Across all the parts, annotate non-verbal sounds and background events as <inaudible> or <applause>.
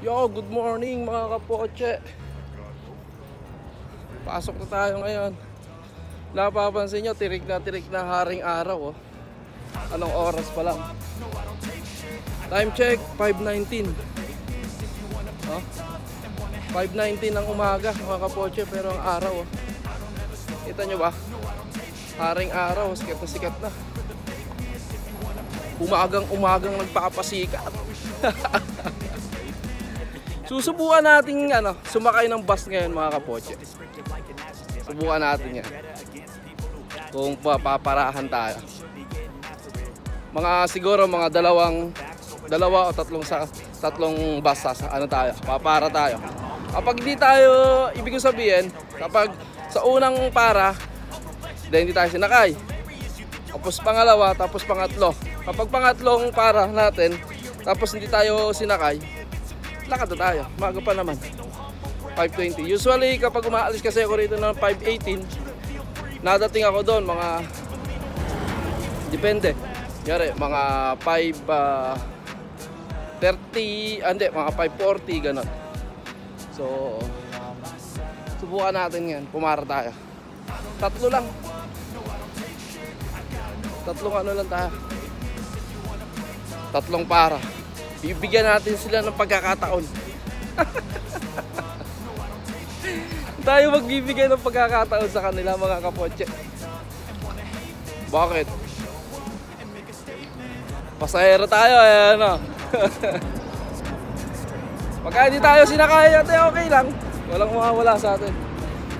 Yo, good morning mga kapoche. Pasok na tayo ngayon. Napapansin nyo, tirik na tirik na haring araw. Oh. Anong oras pa lang? Time check, 5.19. Oh. 5.19 ng umaga mga kapoche, pero ang araw. Oh. Kita nyo ba? Haring araw, sikat na sikat na. Umagang umagang nagpapasikat. <laughs> Susubukan natin ano, sumakay ng bus ngayon mga kapoche. Subukan natin yan. Kung papaparahan tayo. Mga siguro mga dalawang dalawa o tatlong sa tatlong bus sa ano tayo, papara tayo. Kapag hindi tayo ibig ko sabihin, kapag sa unang para, then hindi tayo sinakay. Tapos pangalawa, tapos pangatlo. Kapag pangatlong para natin, tapos hindi tayo sinakay, lakad na tayo. Maga pa naman. 5.20. Usually, kapag umaalis kasi ako rito ng 5.18, nadating ako doon mga depende. Yari, mga 5 uh, 30, ah, hindi, mga 5.40, ganun. So, subukan natin yan. Pumara tayo. Tatlo lang. Tatlong ano lang tayo. Tatlong para. Bibigyan natin sila ng pagkakataon. <laughs> tayo magbibigay ng pagkakataon sa kanila mga kapotse. Bakit? Pasahero tayo eh ano. <laughs> Pagka hindi tayo sinakay ate okay lang. Walang mawawala sa atin.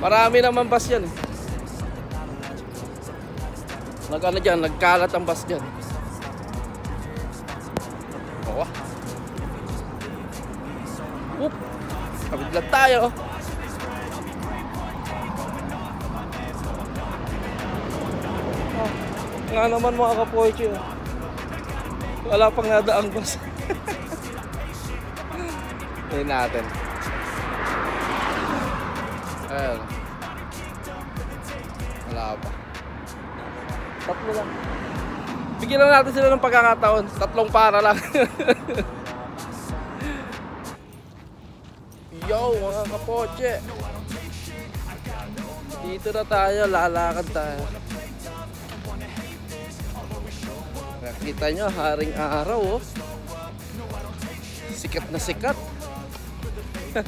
Marami naman bus yan eh. Nag ano dyan, nagkalat ang bus dyan. Oo. Kabiglat tayo. Ah, nga naman mga kapoche. oh. Wala pang nadaang bus. <laughs> Ayun natin. Ayan. Wala pa. Tatlo lang. Bigyan lang natin sila ng pagkakataon. Tatlong para lang. <laughs> Yo, mga kapoche. Dito na tayo, lalakad tayo. Nakita nyo, haring araw oh. Sikat na sikat. <laughs>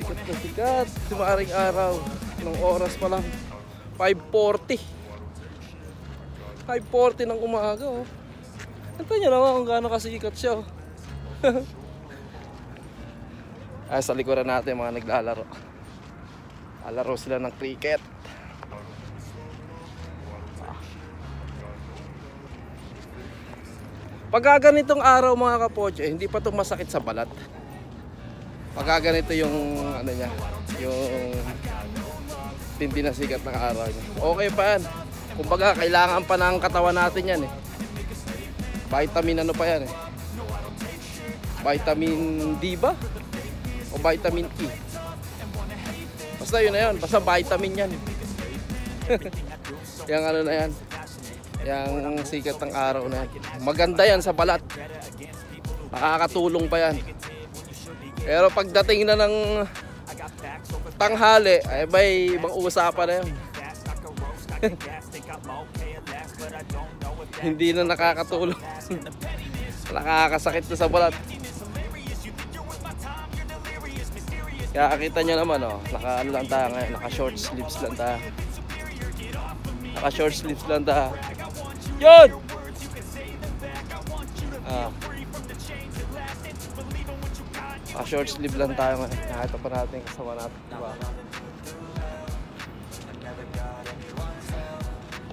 sikat na sikat. Sumaring araw. Nung oras pa lang. 5.40. 5.40 ng umaga oh. Ito nyo naman kung gaano kasikat siya oh. <laughs> Ay, sa likuran natin mga naglalaro. Lalaro sila ng cricket. Pagka ganitong araw mga kapoche, hindi pa ito masakit sa balat. Pagka ganito yung ano niya, yung tindi na sikat ng araw niya. Okay pa yan. Kumbaga, kailangan pa ng katawan natin yan eh. Vitamin ano pa yan eh. Vitamin D ba? O vitamin E? Basta yun na yun. Basta vitamin yan. <laughs> yung ano na yan. Yung sikat ng araw na yan. Maganda yan sa balat. Nakakatulong pa yan. Pero pagdating na ng tanghali, ay may ibang usapan na yun. <laughs> Hindi na nakakatulong. <laughs> Nakakasakit na sa balat. Kaya kita nyo naman oh, naka ano lang tayo ngayon, naka short sleeves lang tayo. Naka short sleeves lang tayo. Yun! Ah. Naka short sleeve lang tayo ngayon. Nakita pa natin kasama natin. Diba?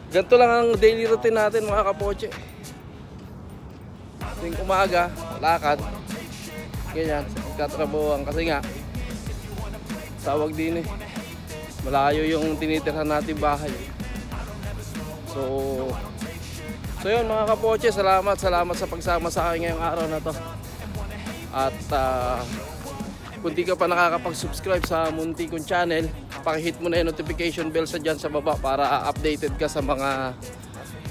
Ganito lang ang daily routine natin mga kapoche. Tuwing umaga, lakad. Ganyan, katrabuhan. Kasi nga, tawag din eh. Malayo yung tinitirhan natin bahay. So, so yun mga kapoche, salamat, salamat sa pagsama sa akin ngayong araw na to. At ah, kung di ka pa nakakapag-subscribe sa Munti kong channel, pakihit mo na yung notification bell sa dyan sa baba para updated ka sa mga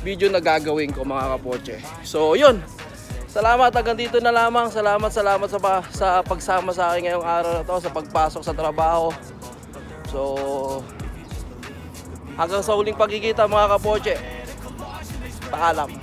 video na gagawin ko mga kapoche. So yun, Salamat hanggang dito na lamang. Salamat, salamat sa, sa pagsama sa akin ngayong araw na to, sa pagpasok sa trabaho. So, hanggang sa huling pagkikita mga kapoche. Paalam.